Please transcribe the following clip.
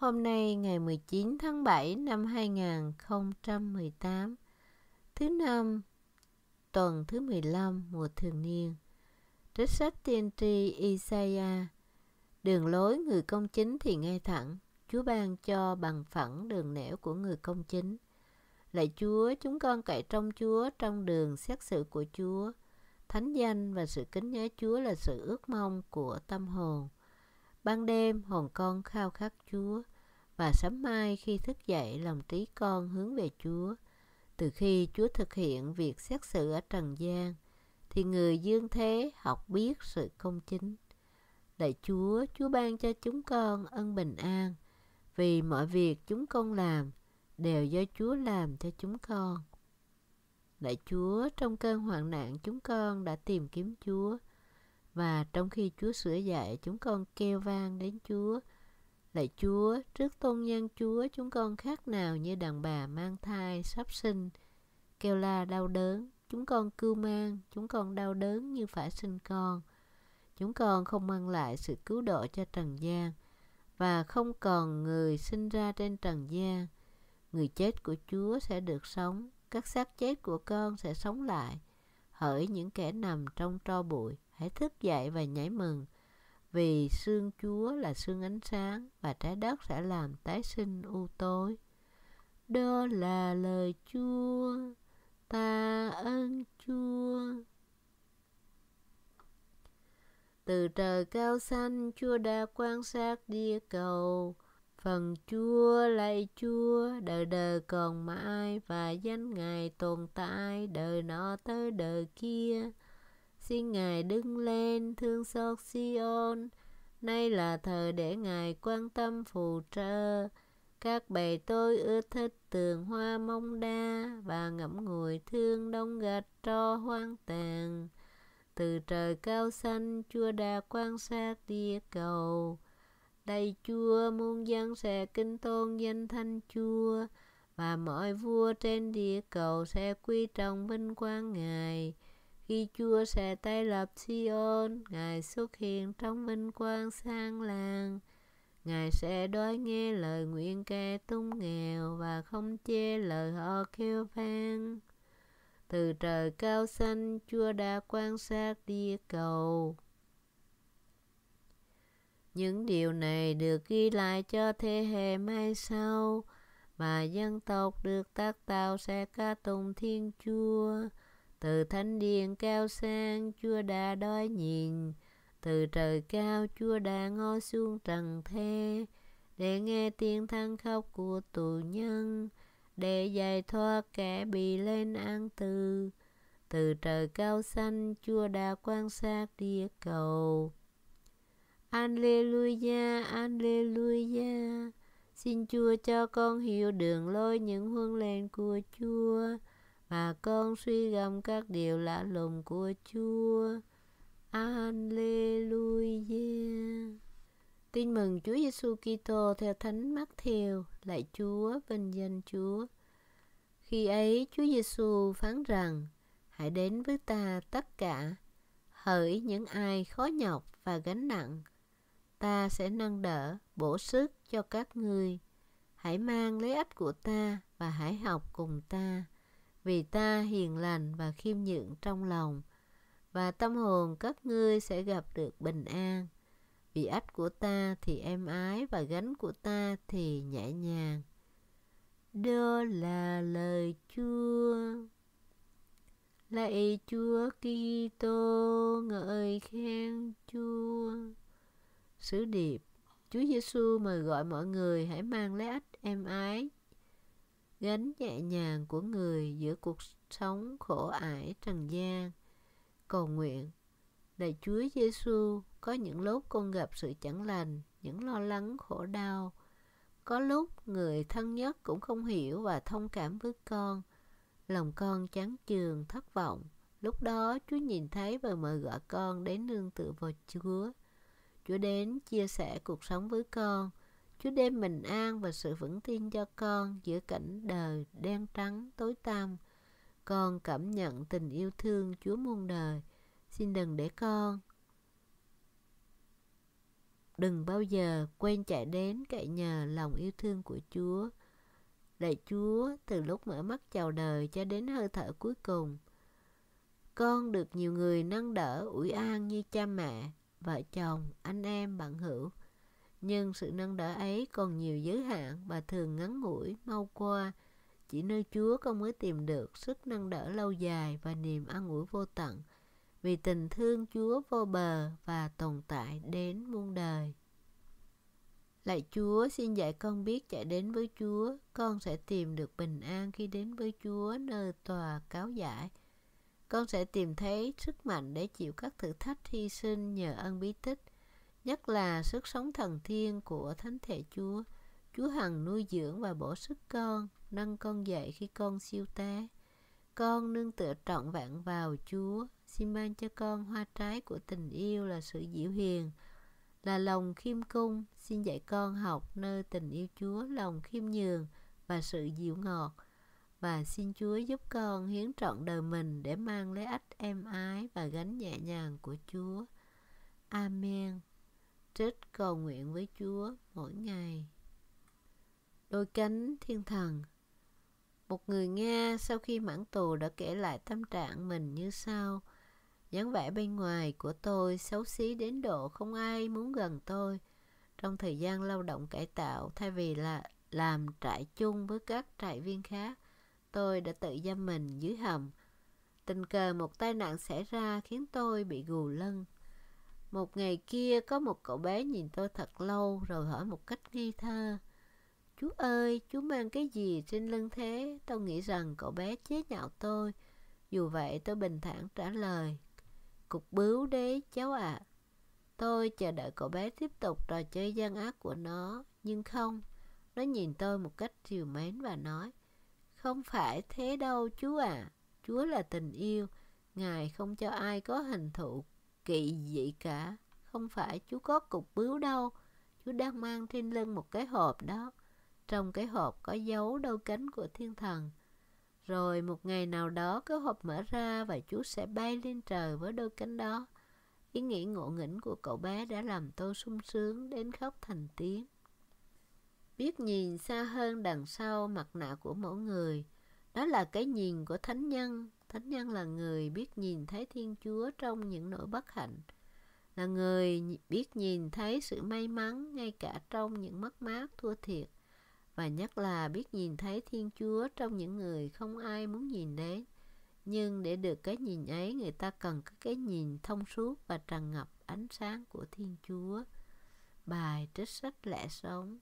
Hôm nay ngày 19 tháng 7 năm 2018, thứ năm, tuần thứ 15 mùa thường niên. Trích sách tiên tri Isaiah, đường lối người công chính thì ngay thẳng, Chúa ban cho bằng phẳng đường nẻo của người công chính. Lạy Chúa, chúng con cậy trong Chúa trong đường xét xử của Chúa. Thánh danh và sự kính nhớ Chúa là sự ước mong của tâm hồn. Ban đêm, hồn con khao khát Chúa, và sớm mai khi thức dậy lòng trí con hướng về Chúa. Từ khi Chúa thực hiện việc xét xử ở trần gian, thì người dương thế học biết sự công chính. Lạy Chúa, Chúa ban cho chúng con ân bình an, vì mọi việc chúng con làm đều do Chúa làm cho chúng con. Lạy Chúa, trong cơn hoạn nạn chúng con đã tìm kiếm Chúa, và trong khi Chúa sửa dạy chúng con kêu vang đến Chúa. Lạy Chúa, trước tôn nhân Chúa chúng con khác nào như đàn bà mang thai, sắp sinh, kêu la đau đớn, chúng con cưu mang, chúng con đau đớn như phải sinh con. Chúng con không mang lại sự cứu độ cho trần gian, và không còn người sinh ra trên trần gian. Người chết của Chúa sẽ được sống, các xác chết của con sẽ sống lại. Hỡi những kẻ nằm trong tro bụi, hãy thức dậy và nhảy mừng, vì xương Chúa là xương ánh sáng và trái đất sẽ làm tái sinh u tối. Đó là lời Chúa, ta ơn Chúa. Từ trời cao xanh, Chúa đã quan sát địa cầu. Phần Chúa lạy Chúa, đời đời còn mãi và danh Ngài tồn tại đời nọ tới đời kia. Xin Ngài đứng lên thương xót Sion, nay là thời để Ngài quan tâm phù trợ. Các bề tôi ưa thích tường hoa mông đa và ngẫm ngùi thương đông gạch tro hoang tàn. Từ trời cao xanh Chúa đã quan sát địa cầu. Đây Chúa muôn dân sẽ kinh tôn danh thanh Chúa và mọi vua trên địa cầu sẽ quy trọng vinh quang Ngài. Khi Chúa sẽ tay lập Sion, Ngài xuất hiện trong vinh quang sang làng. Ngài sẽ đói nghe lời nguyện kẻ tung nghèo và không chê lời họ kêu vang. Từ trời cao xanh, Chúa đã quan sát địa cầu. Những điều này được ghi lại cho thế hệ mai sau, và dân tộc được tác tạo sẽ ca tụng Thiên Chúa. Từ thánh điện cao sang, Chúa đã đói nhìn, từ trời cao Chúa đã ngó xuống trần thế, để nghe tiếng than khóc của tù nhân, để giải thoát kẻ bị lên án từ Từ trời cao xanh, Chúa đã quan sát địa cầu. Alleluia, Alleluia. Xin Chúa cho con hiểu đường lối những huân lệnh của Chúa mà con suy gẫm các điều lạ lùng của Chúa. Alleluia. Tin mừng Chúa Giêsu Kitô theo Thánh Matthew, lạy Chúa, vinh danh Chúa. Khi ấy Chúa Giêsu phán rằng: Hãy đến với ta tất cả, hỡi những ai khó nhọc và gánh nặng, ta sẽ nâng đỡ, bổ sức cho các ngươi. Hãy mang lấy ách của ta và hãy học cùng ta, vì ta hiền lành và khiêm nhượng trong lòng, và tâm hồn các ngươi sẽ gặp được bình an. Vì ách của ta thì êm ái và gánh của ta thì nhẹ nhàng. Đó là lời Chúa. Lạy Chúa Kitô, ngợi khen Chúa. Sứ điệp Chúa Giêsu mời gọi mọi người hãy mang lấy ách êm ái, gánh nhẹ nhàng của người giữa cuộc sống khổ ải trần gian. Cầu nguyện, Đại Chúa Giêsu, có những lúc con gặp sự chẳng lành, những lo lắng khổ đau. Có lúc người thân nhất cũng không hiểu và thông cảm với con. Lòng con chán chường, thất vọng. Lúc đó Chúa nhìn thấy và mời gọi con đến nương tựa vào Chúa. Chúa đến chia sẻ cuộc sống với con. Chúa đem bình an và sự vững tin cho con giữa cảnh đời đen trắng tối tăm. Con cảm nhận tình yêu thương Chúa muôn đời. Xin đừng để con đừng bao giờ quên chạy đến cậy nhờ lòng yêu thương của Chúa. Lạy Chúa, từ lúc mở mắt chào đời cho đến hơi thở cuối cùng, con được nhiều người nâng đỡ ủi an như cha mẹ, vợ chồng, anh em, bạn hữu. Nhưng sự nâng đỡ ấy còn nhiều giới hạn và thường ngắn ngủi, mau qua. Chỉ nơi Chúa con mới tìm được sức nâng đỡ lâu dài và niềm an ủi vô tận vì tình thương Chúa vô bờ và tồn tại đến muôn đời. Lạy Chúa, xin dạy con biết chạy đến với Chúa, con sẽ tìm được bình an khi đến với Chúa nơi tòa cáo giải. Con sẽ tìm thấy sức mạnh để chịu các thử thách hy sinh nhờ ân bí tích, nhất là sức sống thần thiên của Thánh Thể Chúa. Chúa hằng nuôi dưỡng và bổ sức con, nâng con dậy khi con siêu té. Con nương tựa trọn vẹn vào Chúa, xin ban cho con hoa trái của tình yêu là sự dịu hiền, là lòng khiêm cung. Xin dạy con học nơi tình yêu Chúa, lòng khiêm nhường và sự dịu ngọt. Và xin Chúa giúp con hiến trọn đời mình để mang lấy ách êm ái và gánh nhẹ nhàng của Chúa. Amen. Trích cầu nguyện với Chúa mỗi ngày. Đôi cánh thiên thần Một người Nga sau khi mãn tù đã kể lại tâm trạng mình như sau – dáng vẻ bên ngoài của tôi xấu xí đến độ không ai muốn gần tôi. Trong thời gian lao động cải tạo, thay vì là làm trại chung với các trại viên khác, tôi đã tự giam mình dưới hầm. Tình cờ một tai nạn xảy ra khiến tôi bị gù lưng. Một ngày kia có một cậu bé nhìn tôi thật lâu rồi hỏi một cách nghi thơ. Chú ơi, chú mang cái gì trên lưng thế? Tôi nghĩ rằng cậu bé chế nhạo tôi. Dù vậy tôi bình thản trả lời, Cục bướu đấy cháu ạ. À. Tôi chờ đợi cậu bé tiếp tục trò chơi gian ác của nó, nhưng không. Nó nhìn tôi một cách chiều mến và nói, không phải thế đâu chú à, Chúa là tình yêu, Ngài không cho ai có hình thụ kỳ dị cả. Không phải chú có cục bướu đâu, chú đang mang trên lưng một cái hộp đó. Trong cái hộp có dấu đôi cánh của thiên thần. Rồi một ngày nào đó cái hộp mở ra và chú sẽ bay lên trời với đôi cánh đó. Ý nghĩ ngộ nghĩnh của cậu bé đã làm tôi sung sướng đến khóc thành tiếng. Biết nhìn xa hơn đằng sau mặt nạ của mỗi người, đó là cái nhìn của thánh nhân. Thánh nhân là người biết nhìn thấy Thiên Chúa trong những nỗi bất hạnh, là người biết nhìn thấy sự may mắn ngay cả trong những mất mát thua thiệt và nhất là biết nhìn thấy Thiên Chúa trong những người không ai muốn nhìn đến. Nhưng để được cái nhìn ấy, người ta cần có cái nhìn thông suốt và tràn ngập ánh sáng của Thiên Chúa. Bài trích sách lẽ sống